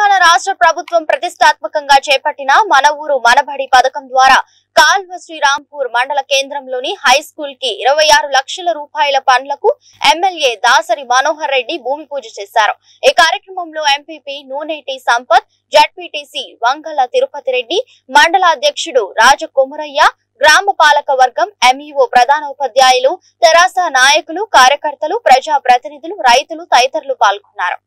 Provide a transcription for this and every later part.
తెలంగాణ రాష్ట్ర ప్రభుత్వం ప్రతిష్టాత్మకంగా చేపట్టిన మన ఊరు మనబడి పథకం ద్వారా కాల్వ శ్రీరాంపూర్ మండల కేంద్రంలోని హై స్కూల్కి ఇరవై ఆరు లక్షల రూపాయల పనులకు ఎమ్మెల్యే దాసరి మనోహర్ రెడ్డి భూమి పూజ చేశారు. ఈ కార్యక్రమంలో ఎంపీపీ నూనెటి సంపత్ జడ్పీటీసీ వంగల తిరుపతి రెడ్డి మండల అధ్యక్షుడు రాజ కొమురయ్య గ్రామ పాలక వర్గం ఎంఈఓ ప్రధాన ఉపాధ్యాయులు తెరాస నాయకులు కార్యకర్తలు ప్రజా ప్రతినిధులు రైతులు తదితరులు పాల్గొన్నారు.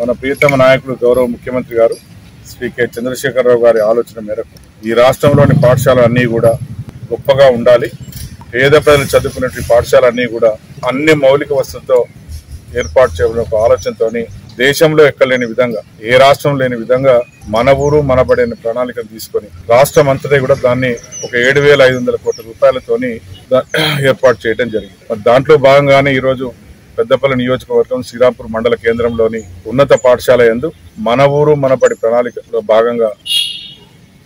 మన ప్రియతమ నాయకుడు గౌరవ ముఖ్యమంత్రి గారు శ్రీ కె. చంద్రశేఖరరావు గారి ఆలోచన మేరకు ఈ రాష్ట్రంలోని పాఠశాలలు అన్నీ కూడా గొప్పగా ఉండాలి. పేద ప్రజలు చదువుకునే పాఠశాలన్నీ కూడా అన్ని మౌలిక వసతులతో ఏర్పాటు చేయడం ఒక ఆలోచనతోని దేశంలో ఎక్కలేని విధంగా ఏ రాష్ట్రం లేని విధంగా మన ఊరు మనబడిన ప్రణాళికను తీసుకొని రాష్ట్రం అంతటా కూడా దాన్ని ఒక ఏడు వేల ఐదు వందల కోట్ల రూపాయలతోని ఏర్పాటు చేయడం జరిగింది. దాంట్లో భాగంగానే ఈరోజు పెద్దపల్లి నియోజకవర్గం శ్రీరాంపూర్ మండల కేంద్రంలోని ఉన్నత పాఠశాల యందు మన ఊరు మనబడి ప్రణాళికలో భాగంగా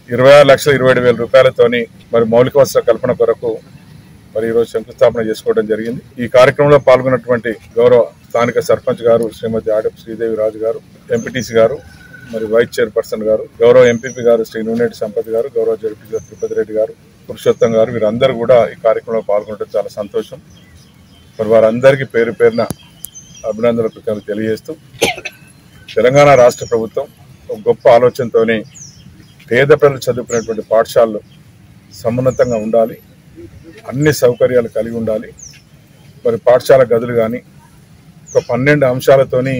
ఇరవై ఆరు లక్షల ఇరవై ఏడు వేల రూపాయలతోని మరి మౌలిక వసతుల కల్పన కొరకు మరి ఈరోజు శంకుస్థాపన చేసుకోవడం జరిగింది. ఈ కార్యక్రమంలో పాల్గొన్నటువంటి గౌరవ స్థానిక సర్పంచ్ గారు శ్రీమతి ఆడపు శ్రీదేవి రాజు గారు ఎంపీటీసీ గారు మరి వైస్ చైర్పర్సన్ గారు గౌరవ ఎంపీపీ గారు శ్రీ నూనెటి సంపత్ గారు గౌరవ జడ్పీ గారు తిరుపతి రెడ్డి గారు పురుషోత్తం గారు వీరందరూ కూడా ఈ కార్యక్రమంలో పాల్గొనడం చాలా సంతోషం. మరి వారందరికీ పేరు పేరున అభినందన కృతజ్ఞతలు తెలియజేస్తూ తెలంగాణ రాష్ట్ర ప్రభుత్వం ఒక గొప్ప ఆలోచనతోనే పేద ప్రజలు చదువుకునేటువంటి పాఠశాలలు సమున్నతంగా ఉండాలి. అన్ని సౌకర్యాలు కలిగి ఉండాలి. మరి పాఠశాల గదులు కానీ ఒక పన్నెండు అంశాలతోని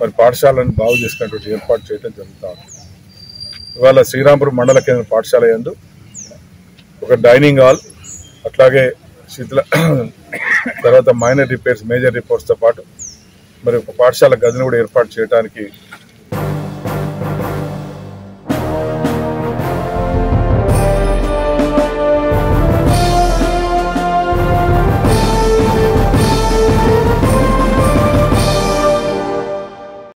మరి పాఠశాలను బాగు చేసుకునేటువంటి ఏర్పాటు చేయడం జరుగుతూ ఉంది. ఇవాళ శ్రీరాంపురం మండల కేంద్ర పాఠశాల యందు ఒక డైనింగ్ హాల్ అట్లాగే శీతల తర్వాత మైనర్ రిపేర్స్ మేజర్ రిపోర్ట్స్తో పాటు మరి ఒక పాఠశాల గదిని కూడా ఏర్పాటు చేయడానికి